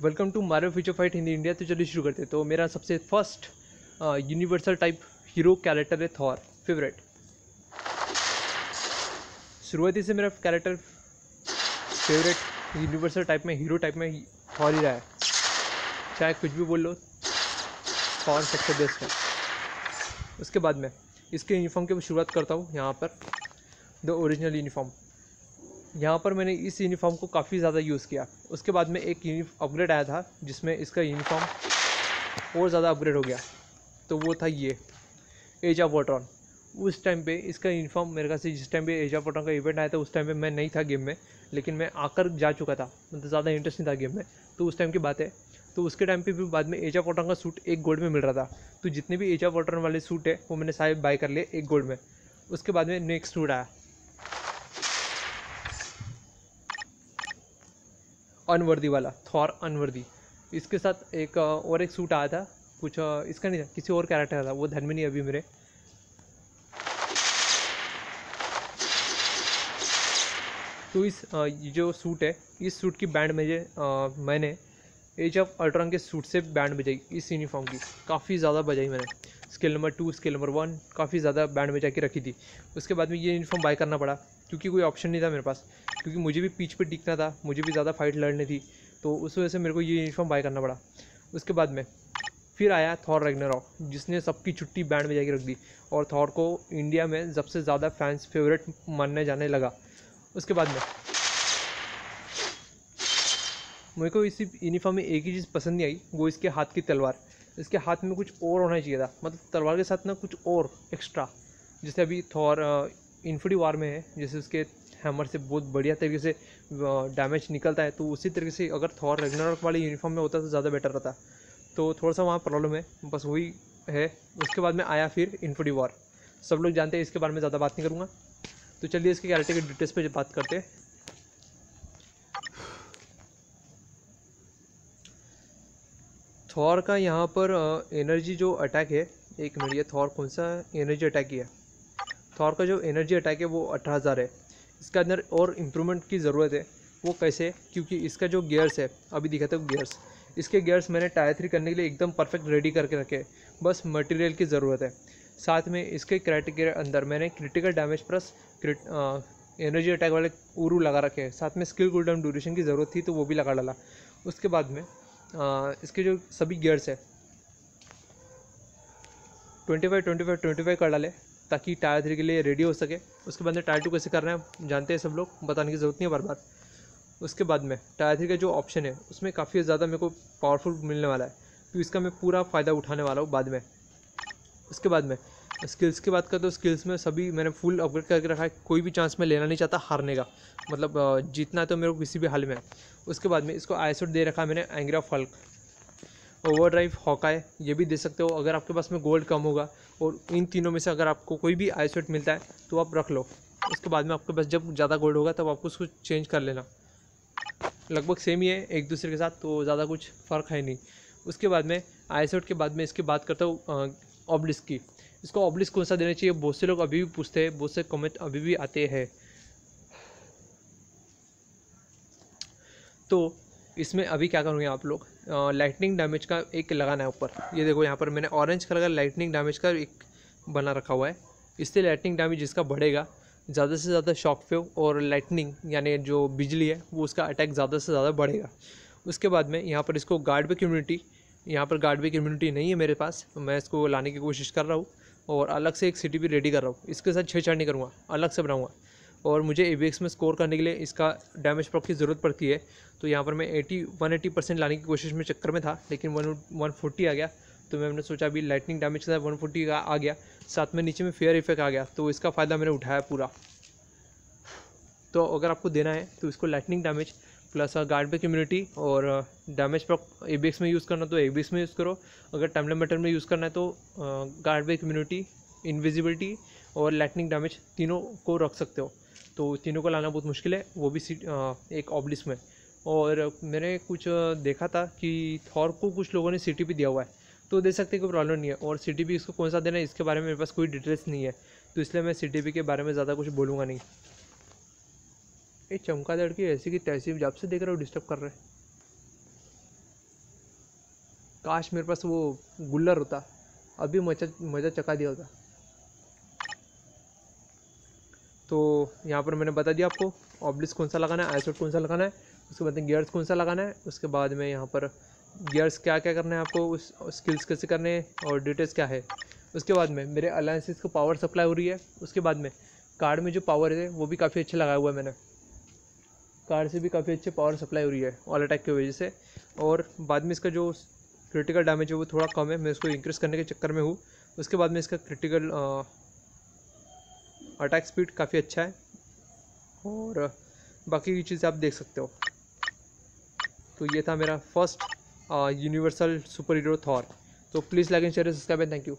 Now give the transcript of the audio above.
Welcome to Marvel future fight Hindi India. तो चलिए शुरू करते हैं। तो मेरा सबसे first universal type hero character है थॉर, फेवरेट। शुरुआती से मेरा कैरेक्टर फेवरेट यूनिवर्सल टाइप में, हीरो टाइप में थॉर ही रहा है। चाहे कुछ भी बोल लो, थॉर सबसे बेस्ट है। उसके बाद में इसके यूनिफॉर्म की शुरुआत करता हूँ यहाँ पर द ओरिजिनल यूनिफॉर्म यहाँ पर मैंने इस यूनिफॉर्म को काफ़ी ज़्यादा यूज़ किया। उसके बाद में एक अपग्रेड आया था, जिसमें इसका यूनिफॉर्म और ज़्यादा अपग्रेड हो गया। तो वो था ये एज ऑफ़ वॉटरॉन उस टाइम पे इसका यूनिफॉर्म मेरे ख्याल से जिस टाइम पे एज ऑफ़ वॉटरॉन का इवेंट आया था, उस टाइम पे मैं नहीं था गेम में, लेकिन मैं आकर जा चुका था। मतलब ज़्यादा इंटरेस्ट नहीं था गेम में। तो उस टाइम की बात है। तो उसके टाइम पे भी बाद में एज ऑफ़ वॉटरॉन का सूट एक गोल्ड में मिल रहा था। तो जितने भी एज ऑफ़ वॉटरॉन वाले सूट है, वो मैंने सारे बाय कर लिए एक गोल्ड में। उसके बाद में नेक्स्ट सूट आया। अनवर्दी वाला थॉर अनवर्दी। इसके साथ एक और एक सूट आया था, कुछ इसका नहीं था, किसी और कैरेक्टर था, वो ध्यान में नहीं अभी मेरे। तो इस ये जो सूट है, इस सूट की बैंड मुझे मैंने एज ऑफ़ अल्ट्रॉन के सूट से बैंड बजाई, इस यूनिफॉर्म की। काफ़ी ज़्यादा बजाई मैंने। Scale number two scale number one काफ़ी ज़्यादा बैंड बजा के रखी थी। उसके बाद में ये यूनिफॉर्म बाय करना पड़ा। क्योंकि कोई ऑप्शन नहीं था मेरे पास। क्योंकि मुझे भी पीच पे टिकना था, मुझे भी ज़्यादा फाइट लड़नी थी तो उस वजह से मेरे को ये यूनिफॉर्म बाय करना पड़ा। उसके बाद में फिर आया थॉर रेगनारॉक जिसने सबकी छुट्टी बैंड में जाके रख दी और थॉर को इंडिया में सबसे ज़्यादा फैंस फेवरेट मानने जाने लगा। उसके बाद में मेरे को इसी यूनिफॉर्म में एक ही चीज़ पसंद नहीं आई, वो इसके हाथ की तलवार। इसके हाथ में कुछ और होना चाहिए था मतलब तलवार के साथ ना कुछ और एक्स्ट्रा जैसे अभी थॉर इन्फिडी वार में है, जैसे उसके हैमर से बहुत बढ़िया तरीके से डैमेज निकलता है तो उसी तरीके से अगर थॉर रेगनारॉक वाले यूनिफॉर्म में होता तो ज़्यादा बेटर रहता। तो थोड़ा सा वहाँ प्रॉब्लम है, बस वही है। उसके बाद में आया फिर इन्फिडी वार सब लोग जानते हैं, इसके बारे में ज़्यादा बात नहीं करूँगा। तो चलिए इसके कैरेक्टर की डिटेल्स पे बात करते हैं। थॉर का यहाँ पर एनर्जी जो अटैक है, एक मिनट, ये थॉर कौन सा एनर्जी अटैक है थॉर का जो एनर्जी अटैक है वो अठारह हज़ार है। इसके अंदर और इम्प्रूवमेंट की ज़रूरत है वो कैसे? क्योंकि इसका जो गियर्स है अभी दिखाते हो गियर्स इसके गियर्स मैंने टायर थ्री करने के लिए एकदम परफेक्ट रेडी करके रखे बस मटेरियल की ज़रूरत है। साथ में इसके क्रेटिक के अंदर मैंने critical damage plus energy attack वाले उरू लगा रखे हैं। साथ में स्किल कूल ड्यूरेशन की ज़रूरत थी तो वो भी लगा डाला। उसके बाद में आ, इसके जो सभी गियर्स है twenty five twenty five twenty five कर डाले। ताकि टायर थ्री के लिए रेडी हो सके। उसके बाद में टायर टू कैसे कर करना है। जानते हैं सब लोग, बताने की ज़रूरत नहीं है बार बार। उसके बाद में टायर थ्री का जो ऑप्शन है, उसमें काफ़ी ज़्यादा मेरे को पावरफुल मिलने वाला है। तो इसका मैं पूरा फ़ायदा उठाने वाला हूँ बाद में। उसके बाद में स्किल्स की बात करें तो स्किल्स में सभी मैंने फुल अपग्रेड करके रखा है। कोई भी चांस मैं लेना नहीं चाहता हारने का। मतलब जीतना तो मेरे को किसी भी हाल में। उसके बाद में इसको आईसोट दे रखा है मैंने एंग्रा फल्क ओवर ड्राइव हॉकाय ये भी दे सकते हो। अगर आपके पास में गोल्ड कम होगा और इन तीनों में से अगर आपको कोई भी आईसोट मिलता है तो आप रख लो। उसके बाद में आपके पास जब ज़्यादा गोल्ड होगा, तब आपको उसको चेंज कर लेना। लगभग सेम ही है, एक दूसरे के साथ तो ज़्यादा कुछ फ़र्क है नहीं। उसके बाद में आईसोट के बाद में इसकी बात करता हूँ ऑब्लिस की। इसको ऑब्लिस कौन सा देना चाहिए, बहुत से लोग अभी भी पूछते हैं, बहुत से कमेंट अभी भी आते हैं। तो इसमें अभी क्या करूँगे आप लोग? लाइटनिंग डैमेज का एक लगाना है ऊपर। ये देखो, यहाँ पर मैंने ऑरेंज कलर का लाइटनिंग डैमेज का एक बना रखा हुआ है। इससे लाइटनिंग डैमेज इसका बढ़ेगा। ज़्यादा से ज़्यादा शॉक वेव और लाइटनिंग यानी जो बिजली है, वो उसका अटैक ज़्यादा से ज़्यादा बढ़ेगा। उसके बाद में यहाँ पर इसको गार्ड पे कम्युनिटी यहाँ पर गार्ड पे कम्युनिटी नहीं है मेरे पास। मैं इसको लाने की कोशिश कर रहा हूँ और अलग से एक सिटी भी रेडी कर रहा हूँ। इसके साथ छेड़छाड़ नहीं करूँगा, अलग से बनाऊँगा। और मुझे ए में स्कोर करने के लिए इसका डैमेज प्रॉप की ज़रूरत पड़ती है। तो यहाँ पर मैं एटी वन एटी परसेंट लाने की कोशिश में चक्कर में था, लेकिन वन वन फोर्टी आ गया। तो मैंने सोचा अभी लाइटनिंग डैमेज साथ वन फोर्टी का आ गया, साथ में नीचे में फेयर इफ़ेक्ट आ गया। तो इसका फ़ायदा मैंने उठाया पूरा। तो अगर आपको देना है तो इसको लाइटनिंग डैमेज प्लस गार्ड पे कम्युनिटी और डैमेज प्रॉप ए में यूज़ करना तो ए में यूज़ करो। अगर टाइमलेट मेटर में यूज़ करना है तो गार्ड पे कम्युनिटी इनविजिबिलिटी और लाइटनिंग डैमेज तीनों को रख सकते हो। तो तीनों को लाना बहुत मुश्किल है, वो भी सीट एक ऑब्लिस में। और मैंने कुछ देखा था कि थॉर को कुछ लोगों ने सी दिया हुआ है। तो दे सकते कोई प्रॉब्लम नहीं है। और सी इसको कौन सा देना है, इसके बारे में मेरे पास कोई डिटेल्स नहीं है। तो इसलिए मैं सी के बारे में ज़्यादा कुछ बोलूँगा नहीं। ये चमका दड़ की ऐसी की तहसीब जब से देख रहे हो डिस्टर्ब कर रहे काश मेरे पास वो गुल्लर होता। अभी मज़ा, मज़ा चका दिया होता। तो यहाँ पर मैंने बता दिया आपको ऑब्लिस कौन सा लगाना है आइसोट कौन सा लगाना है, उसके बाद गियर्स कौन सा लगाना है, उसके बाद में यहाँ पर गियर्स क्या क्या करना है आपको, उस स्किल्स कैसे करने हैं और डिटेल्स क्या है। उसके बाद में मेरे अलायंसिस को पावर सप्लाई हो रही है, उसके बाद में कार्ड में जो पावर है, वो भी काफ़ी अच्छा लगाया हुआ है मैंने। कार्ड से भी काफ़ी अच्छी पावर सप्लाई हो रही है ऑल अटैक की वजह से। और बाद में इसका जो क्रिटिकल डैमेज है, वो थोड़ा कम है, मैं इसको इंक्रीज़ करने के चक्कर में हूँ। उसके बाद में इसका क्रिटिकल अटैक स्पीड काफ़ी अच्छा है। और, बाकी की चीज़ें आप देख सकते हो। तो ये था मेरा first universal super hero Thor तो please like and share subscribe and thank you